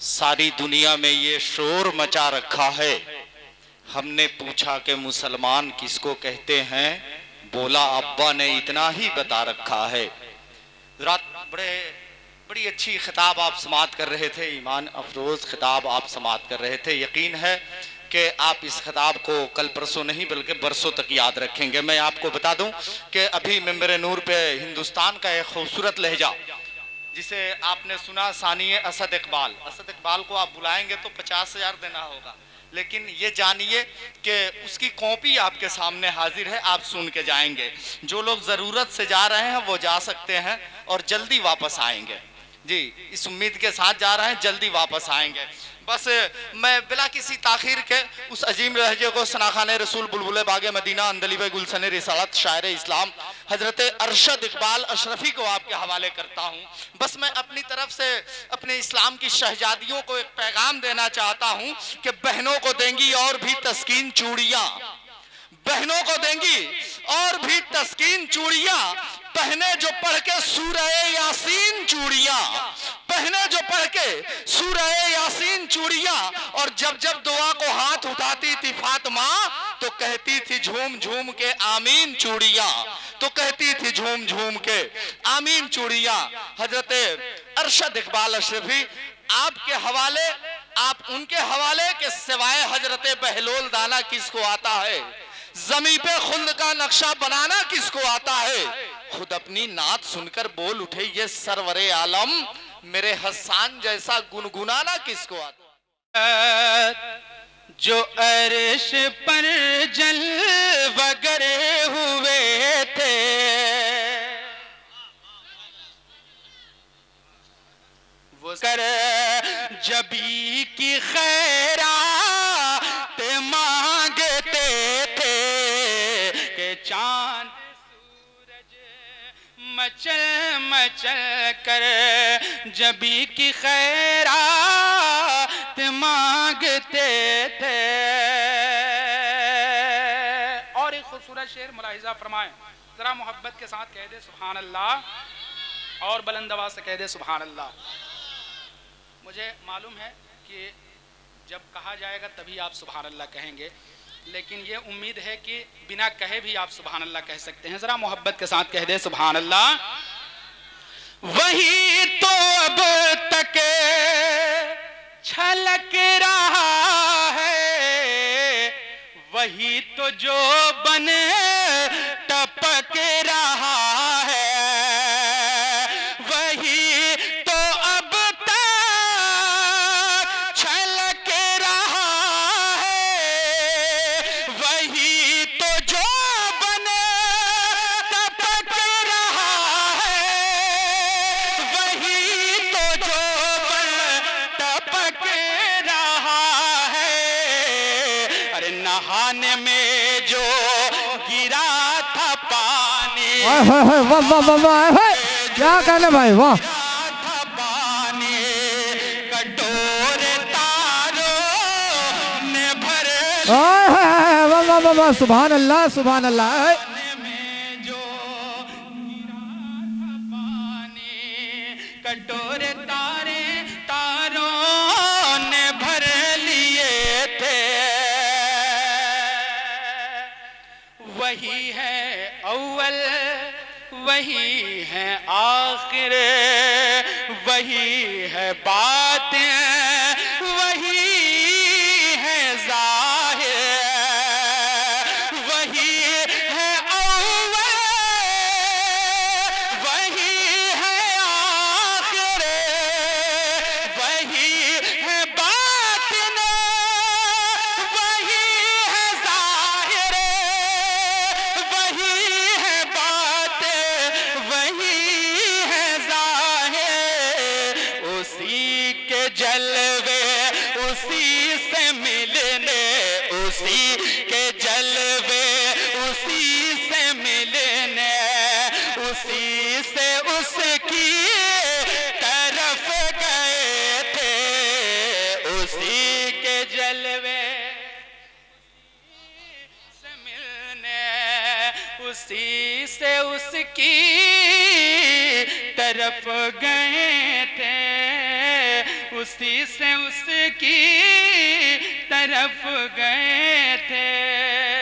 सारी दुनिया में ये शोर मचा रखा है। हमने पूछा कि मुसलमान किसको कहते हैं? बोला, अब्बा ने इतना ही बता रखा है। रात बड़े, बड़ी अच्छी खिताब आप समात कर रहे थे। ईमान अफरोज, खिताब आप समात कर रहे थे। यकीन है कि आप इस खिताब को कल परसों नहीं, बल्कि बरसों तक याद रखेंगे। मैं आपको बता दूँ कि अभी मेंबर नूर पे हिंदुस्तान का एक खूबसूरत लहजा, जिसे आपने सुना सानिय असद इकबाल। असद इकबाल को आप बुलाएँगे तो पचास हज़ार देना होगा। लेकिन ये जानिए कि उसकी कॉपी आपके सामने हाजिर है, आप सुन के जाएँगे। जो लोग ज़रूरत से जा रहे हैं, वो जा सकते हैं और जल्दी वापस आएँगे। जी, इस उम्मीद के साथ जा रहे हैं, जल्दी वापस आएँगे। बस, मैं बिला किसी ताखिर के उस अजीम लहजे को सनाखान रसूल बुलबुल बाग मदीना, अंदलीब गुलशन रिसालत, शायर इस्लाम, हज़रत अरशद इकबाल अशरफी को आपके हवाले करता हूँ। बस मैं अपनी तरफ़ से अपने इस्लाम की शहजादियों को एक पैगाम देना चाहता हूँ कि बहनों को देंगी और भी तस्कीन चूड़ियाँ। बहनों को देंगी और भी तस्कीन चूड़ियाँ। पहने जो पढ़ के सूरह चूड़ियाँ। पहने जो पढ़ के, सूरह यासीन चूड़ियाँ। और जब जब दुआ को हाथ उठाती थी फातिमा तो कहती थी झूम झूम के आमीन चूड़ियाँ। तो कहती थी झूम झूम के आमीन चूड़ियाँ। हज़रत अरशद इकबाल अशरफी, आपके हवाले, आप उनके हवाले के सिवाय हज़रत बहलोल दाना किसको आता है? जमी पे खुद का नक्शा बनाना किसको आता है? खुद अपनी नात सुनकर बोल उठे, ये सरवरे आलम, मेरे हसान जैसा गुनगुनाना किसको आता? जो अरश पर जल वगरे हुए थे। वो कर जबी की खैरात मचल मचल कर जबी की खैरात मांगते थे। और एक खूबसूरत शेर मुलाहिजा फरमाए, जरा मोहब्बत के साथ कह दे सुबहान अल्लाह और बुलंद आवाज़ से कह दे सुबहान अल्लाह मुझे मालूम है कि जब कहा जाएगा तभी आप सुबहान अल्लाह कहेंगे। लेकिन ये उम्मीद है कि बिना कहे भी आप सुबहान अल्लाह कह सकते हैं। जरा मोहब्बत के साथ कह दे सुबहान अल्लाह वही तो अब तक छलक रहा है। वही तो जो बने टपक रहा नहाने में जो गिरा था पानी। वाह वाह वाह वाह क्या कहने भाई वाह। था पानी कटोरे तारों ने वही है अव्वल वही है आखिर वही है बात। उसी के जलवे, उसी से मिलने, उसी के जलवे, उसी से मिलने, उसी से उसकी तरफ़ गए थे, उसी के जलवे से मिलने, उसी से उसकी तरफ़ गए उसी से उसकी तरफ़ गए थे।